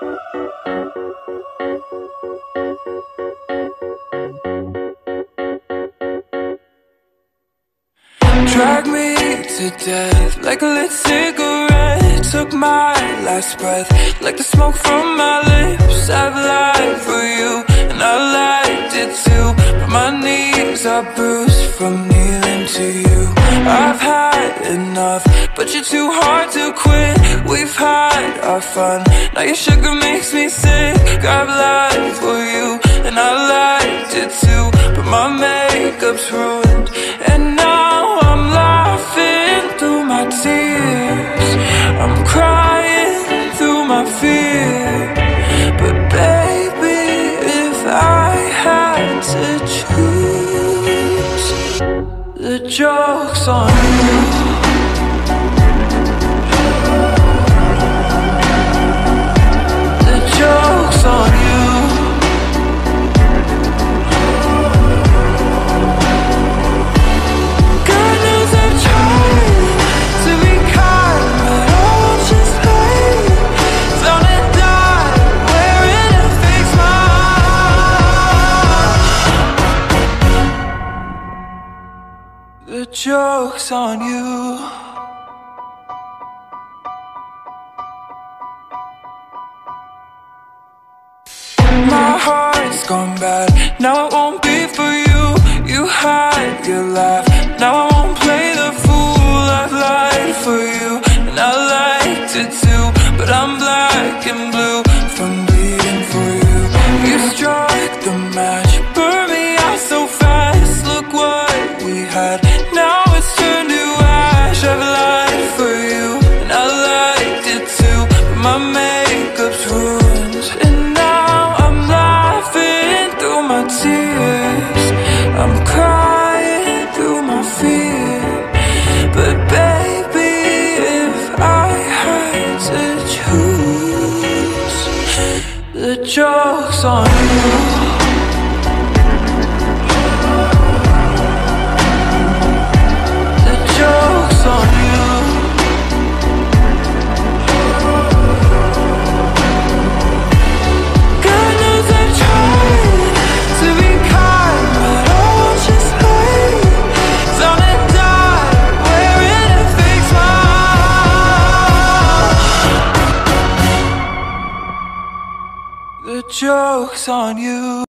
Drag me to death like a lit cigarette. Took my last breath like the smoke from my lips. I've lied for you and I liked it too. But my knees are bruised from kneeling to you. I've had enough, but you're too hard to quit We've had our fun, now your sugar makes me sick. I've lied for you and I liked it too. But my makeup's ruined and now I'm laughing through my tears. I'm crying through my fear. But baby, if I had to choose The joke's on you joke's on you. My heart's gone bad. Now it won't be for you. You had your laugh. Now I won't play the fool. I've lied for you, and I liked it too. But I'm black and blue from bleeding for you. You struck the match, tears. I'm crying through my fear. But baby, if I had to choose, the joke's on you. joke's on you.